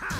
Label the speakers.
Speaker 1: Ha!